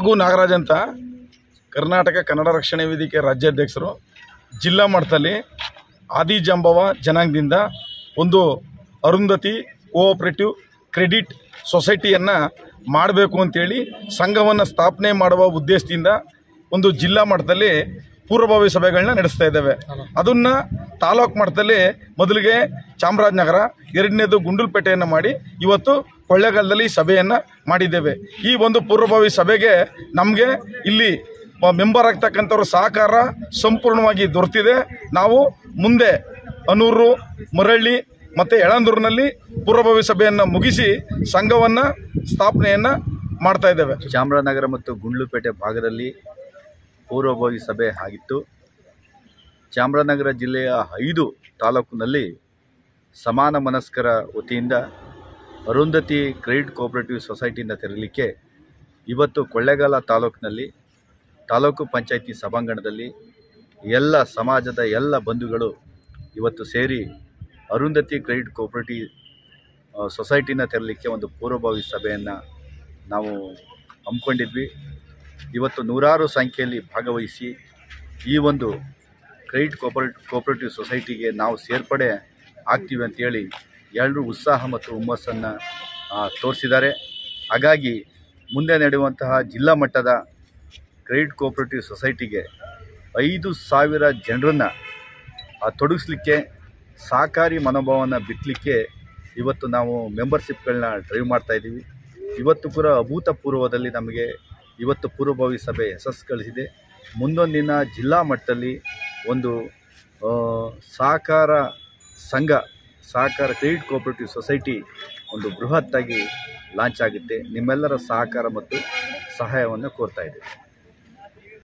ಹಾಗೂ ನಾಗರಾಜ್ ಅಂತ ಕರ್ನಾಟಕ ಕನ್ನಡ ರಕ್ಷಣೆ ವೇದಿಕೆ ರಾಜ್ಯಾಧ್ಯಕ್ಷರು ಜಿಲ್ಲಾ ಮಟ್ಟದಲ್ಲಿ ಆದಿಜಾಂಬವ ಜನಾಂಗದಿಂದ ಒಂದು ಅರುಂಧತಿ ಕೋಆಪರೇಟಿವ್ ಕ್ರೆಡಿಟ್ ಸೊಸೈಟಿಯನ್ನು ಮಾಡಬೇಕು ಅಂತೇಳಿ ಸಂಘವನ್ನು ಸ್ಥಾಪನೆ ಮಾಡುವ ಉದ್ದೇಶದಿಂದ ಒಂದು ಜಿಲ್ಲಾ ಮಟ್ಟದಲ್ಲಿ ಪೂರ್ವಭಾವಿ ಸಭೆಗಳನ್ನ ನಡೆಸ್ತಾ ಇದ್ದೇವೆ. ಅದನ್ನು ತಾಲೂಕು ಮಟ್ಟದಲ್ಲಿ ಮೊದಲಿಗೆ ಚಾಮರಾಜನಗರ, ಎರಡನೇದು ಗುಂಡಲ್ಪೇಟೆಯನ್ನು ಮಾಡಿ ಇವತ್ತು ಕೊಳ್ಳೇಗಾಲದಲ್ಲಿ ಸಭೆಯನ್ನು ಮಾಡಿದ್ದೇವೆ. ಈ ಒಂದು ಪೂರ್ವಭಾವಿ ಸಭೆಗೆ ನಮಗೆ ಇಲ್ಲಿ ಮೆಂಬರ್ ಆಗ್ತಕ್ಕಂಥವ್ರ ಸಹಕಾರ ಸಂಪೂರ್ಣವಾಗಿ ದೊರೆತಿದೆ. ನಾವು ಮುಂದೆ ಅನೂರು, ಮರಳ್ಳಿ ಮತ್ತು ಯಳಂದೂರಿನಲ್ಲಿ ಪೂರ್ವಭಾವಿ ಸಭೆಯನ್ನು ಮುಗಿಸಿ ಸಂಘವನ್ನು ಸ್ಥಾಪನೆಯನ್ನು ಮಾಡ್ತಾ ಇದ್ದೇವೆ. ಚಾಮರಾಜನಗರ ಮತ್ತು ಗುಂಡ್ಲುಪೇಟೆ ಭಾಗದಲ್ಲಿ ಪೂರ್ವಭಾವಿ ಸಭೆ ಆಗಿತ್ತು. ಚಾಮರಾಜನಗರ ಜಿಲ್ಲೆಯ ಐದು ತಾಲೂಕಿನಲ್ಲಿ ಸಮಾನ ಮನಸ್ಕರ ವತಿಯಿಂದ ಅರುಂಧತಿ ಕ್ರೆಡಿಟ್ ಕೋಆಪರೇಟಿವ್ ಸೊಸೈಟಿಯಿಂದ ತೆರಲಿಕ್ಕೆ ಇವತ್ತು ಕೊಳ್ಳೇಗಾಲ ತಾಲೂಕಿನಲ್ಲಿ, ತಾಲೂಕು ಪಂಚಾಯಿತಿ ಸಭಾಂಗಣದಲ್ಲಿ ಎಲ್ಲ ಸಮಾಜದ ಎಲ್ಲ ಬಂಧುಗಳು ಇವತ್ತು ಸೇರಿ ಅರುಂಧತಿ ಕ್ರೆಡಿಟ್ ಕೋಆಪರೇಟಿವ್ ಸೊಸೈಟಿನ ತೆರಲಿಕ್ಕೆ ಒಂದು ಪೂರ್ವಭಾವಿ ಸಭೆಯನ್ನು ನಾವು ಹಮ್ಮಿಕೊಂಡಿದ್ವಿ. ಇವತ್ತು ನೂರಾರು ಸಂಖ್ಯೆಯಲ್ಲಿ ಭಾಗವಹಿಸಿ ಈ ಒಂದು ಕ್ರೆಡಿಟ್ ಕೋಪರೇಟ್ ಕೋಪರೇಟಿವ್ ಸೊಸೈಟಿಗೆ ನಾವು ಸೇರ್ಪಡೆ ಆಗ್ತೀವಿ ಅಂತೇಳಿ ಎಲ್ಲರೂ ಉತ್ಸಾಹ ಮತ್ತು ಹುಮ್ಮಸ್ಸನ್ನು ತೋರಿಸಿದ್ದಾರೆ. ಹಾಗಾಗಿ ಮುಂದೆ ನಡೆಯುವಂತಹ ಜಿಲ್ಲಾ ಮಟ್ಟದ ಕ್ರೆಡಿಟ್ ಕೋಆಪರೇಟಿವ್ ಸೊಸೈಟಿಗೆ ಐದು ಸಾವಿರ ಜನರನ್ನು ತೊಡಗಿಸ್ಲಿಕ್ಕೆ, ಸಹಕಾರಿ ಮನೋಭಾವನ ಬಿತ್ತಲಿಕ್ಕೆ ಇವತ್ತು ನಾವು ಮೆಂಬರ್ಶಿಪ್ಗಳನ್ನ ಡ್ರೈವ್ ಮಾಡ್ತಾಯಿದ್ದೀವಿ ಇವತ್ತು ಕೂಡ ಅಭೂತಪೂರ್ವದಲ್ಲಿ ನಮಗೆ ಇವತ್ತು ಪೂರ್ವಭಾವಿ ಸಭೆ ಯಶಸ್ಸು ಗಳಿಸಿದೆ. ಮುಂದೊಂದಿನ ಜಿಲ್ಲಾ ಮಟ್ಟದಲ್ಲಿ ಒಂದು ಸಹಕಾರ ಸಂಘ ಸಹಕಾರ ಕ್ರೆಡಿಟ್ ಕೋಆಪರೇಟಿವ್ ಸೊಸೈಟಿ ಒಂದು ಬೃಹತ್ತಾಗಿ ಲಾಂಚ್ ಆಗುತ್ತೆ ನಿಮ್ಮೆಲ್ಲರ ಸಹಕಾರ ಮತ್ತು ಸಹಾಯವನ್ನು ಕೋರ್ತಾ ಇದ್ದೀವಿ.